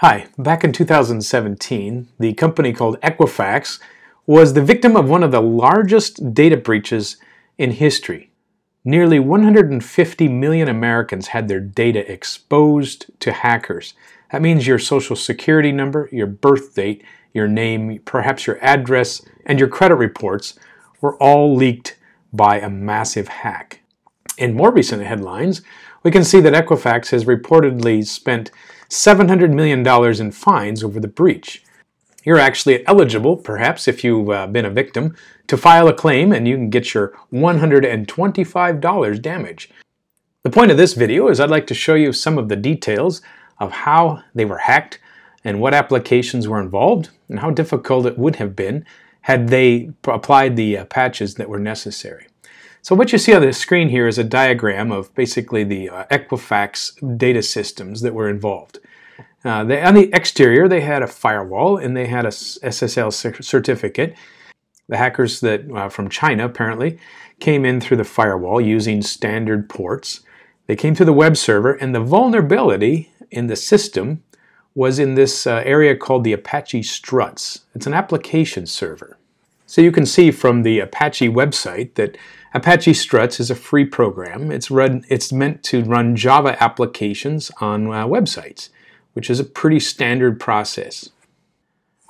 Hi, back in 2017, the company called Equifax was the victim of one of the largest data breaches in history. Nearly 150 million Americans had their data exposed to hackers. That means your social security number, your birth date, your name, perhaps your address, and your credit reports were all leaked by a massive hack. In more recent headlines, we can see that Equifax has reportedly spent $700 million in fines over the breach. You're actually eligible, perhaps if you've uh, been a victim, to file a claim and you can get your $125 damage. The point of this video is I'd like to show you some of the details of how they were hacked and what applications were involved and how difficult it would have been had they applied the uh, patches that were necessary. So what you see on the screen here is a diagram of basically the uh, Equifax data systems that were involved. Uh, they, on the exterior, they had a firewall and they had a SSL certificate. The hackers that uh, from China apparently came in through the firewall using standard ports. They came to the web server, and the vulnerability in the system was in this uh, area called the Apache Struts. It's an application server. So you can see from the Apache website that Apache Struts is a free program. It's, run, it's meant to run Java applications on uh, websites, which is a pretty standard process.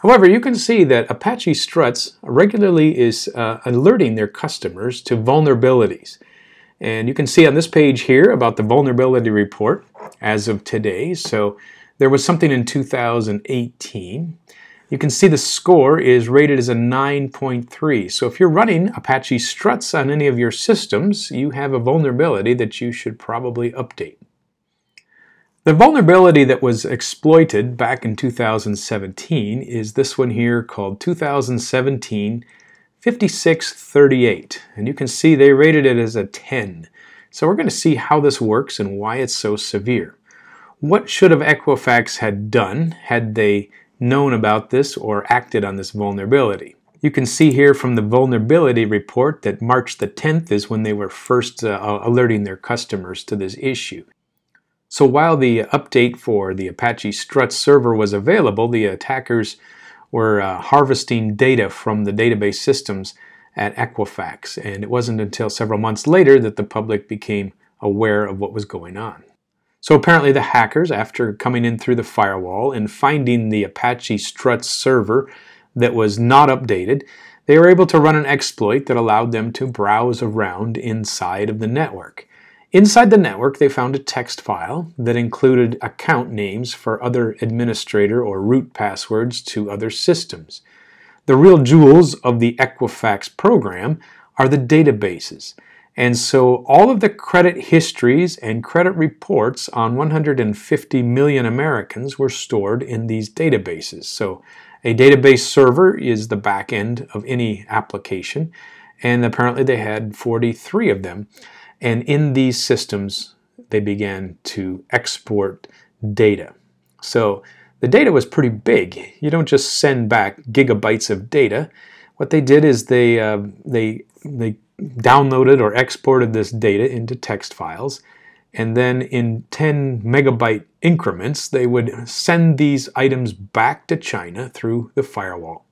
However, you can see that Apache Struts regularly is uh, alerting their customers to vulnerabilities. And you can see on this page here about the vulnerability report as of today. So there was something in 2018 you can see the score is rated as a 9.3. So if you're running Apache struts on any of your systems, you have a vulnerability that you should probably update. The vulnerability that was exploited back in 2017 is this one here called 2017 5638. And you can see they rated it as a 10. So we're going to see how this works and why it's so severe. What should have Equifax had done had they known about this or acted on this vulnerability. You can see here from the vulnerability report that March the 10th is when they were first uh, alerting their customers to this issue. So while the update for the Apache Struts server was available, the attackers were uh, harvesting data from the database systems at Equifax, and it wasn't until several months later that the public became aware of what was going on. So apparently the hackers, after coming in through the firewall and finding the Apache Struts server that was not updated, they were able to run an exploit that allowed them to browse around inside of the network. Inside the network, they found a text file that included account names for other administrator or root passwords to other systems. The real jewels of the Equifax program are the databases. And so all of the credit histories and credit reports on 150 million Americans were stored in these databases. So a database server is the back end of any application, and apparently they had 43 of them. And in these systems, they began to export data. So the data was pretty big. You don't just send back gigabytes of data. What they did is they, uh, they, they downloaded or exported this data into text files, and then in 10 megabyte increments, they would send these items back to China through the firewall.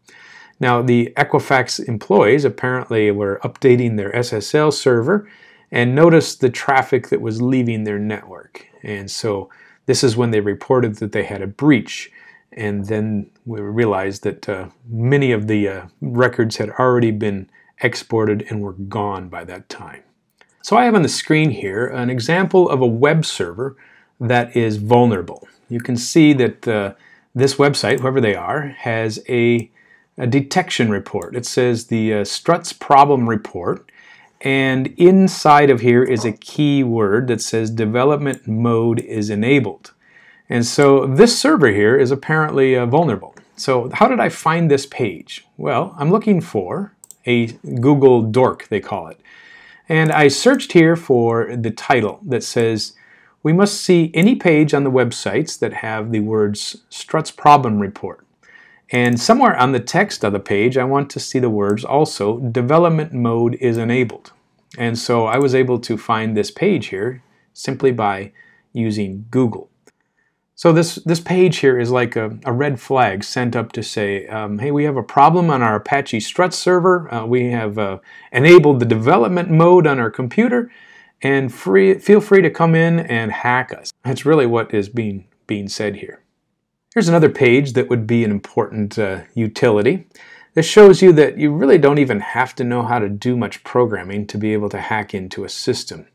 Now, the Equifax employees apparently were updating their SSL server and noticed the traffic that was leaving their network. And so this is when they reported that they had a breach. And then we realized that uh, many of the uh, records had already been exported and were gone by that time. So I have on the screen here an example of a web server that is vulnerable. You can see that uh, this website, whoever they are, has a, a detection report. It says the uh, Struts problem report and inside of here is a keyword that says development mode is enabled. And so this server here is apparently uh, vulnerable. So how did I find this page? Well, I'm looking for a Google Dork, they call it. And I searched here for the title that says, we must see any page on the websites that have the words Struts Problem Report. And somewhere on the text of the page, I want to see the words also, development mode is enabled. And so I was able to find this page here simply by using Google. So this, this page here is like a, a red flag sent up to say, um, hey, we have a problem on our Apache Struts server. Uh, we have uh, enabled the development mode on our computer, and free, feel free to come in and hack us. That's really what is being, being said here. Here's another page that would be an important uh, utility. This shows you that you really don't even have to know how to do much programming to be able to hack into a system.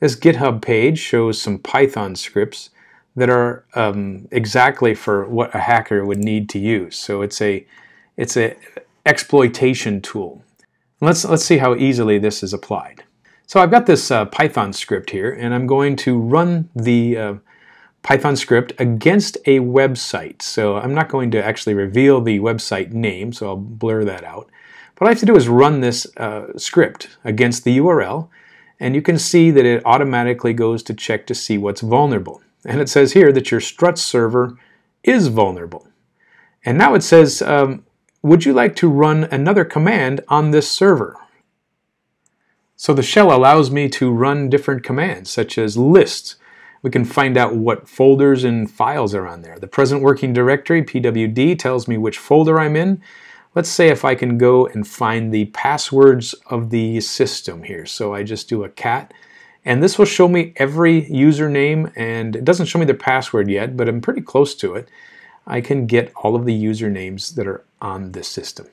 This GitHub page shows some Python scripts that are um, exactly for what a hacker would need to use. So it's a it's a exploitation tool. Let's let's see how easily this is applied. So I've got this uh, Python script here, and I'm going to run the uh, Python script against a website. So I'm not going to actually reveal the website name, so I'll blur that out. What I have to do is run this uh, script against the URL, and you can see that it automatically goes to check to see what's vulnerable. And it says here that your struts server is vulnerable. And now it says, um, would you like to run another command on this server? So the shell allows me to run different commands, such as list. We can find out what folders and files are on there. The present working directory, pwd, tells me which folder I'm in. Let's say if I can go and find the passwords of the system here. So I just do a cat and this will show me every username and it doesn't show me the password yet, but I'm pretty close to it. I can get all of the usernames that are on this system.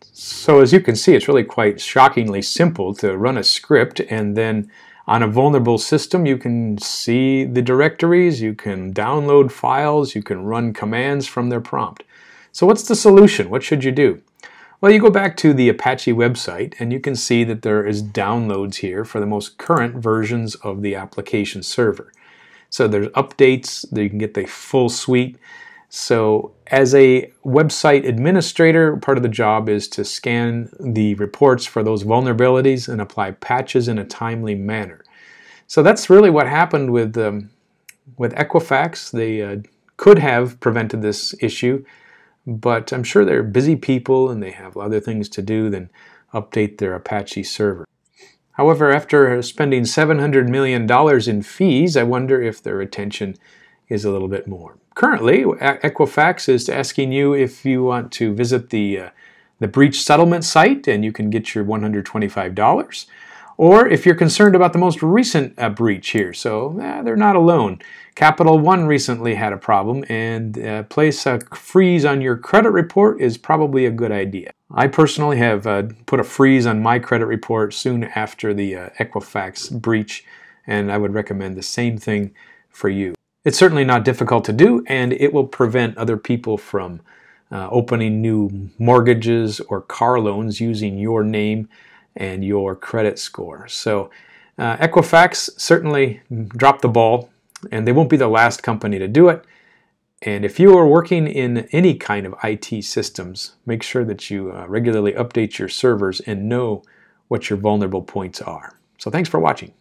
So as you can see, it's really quite shockingly simple to run a script and then on a vulnerable system, you can see the directories, you can download files, you can run commands from their prompt. So what's the solution? What should you do? Well, you go back to the Apache website and you can see that there is downloads here for the most current versions of the application server. So there's updates, you can get the full suite. So as a website administrator, part of the job is to scan the reports for those vulnerabilities and apply patches in a timely manner. So that's really what happened with, um, with Equifax. They uh, could have prevented this issue but I'm sure they're busy people and they have other things to do than update their Apache server. However, after spending $700 million in fees, I wonder if their attention is a little bit more. Currently, Equifax is asking you if you want to visit the, uh, the breach settlement site and you can get your $125 or if you're concerned about the most recent uh, breach here. So eh, they're not alone. Capital One recently had a problem, and uh, place a freeze on your credit report is probably a good idea. I personally have uh, put a freeze on my credit report soon after the uh, Equifax breach, and I would recommend the same thing for you. It's certainly not difficult to do, and it will prevent other people from uh, opening new mortgages or car loans using your name and your credit score. So uh, Equifax certainly dropped the ball, and they won't be the last company to do it. And if you are working in any kind of IT systems, make sure that you uh, regularly update your servers and know what your vulnerable points are. So thanks for watching.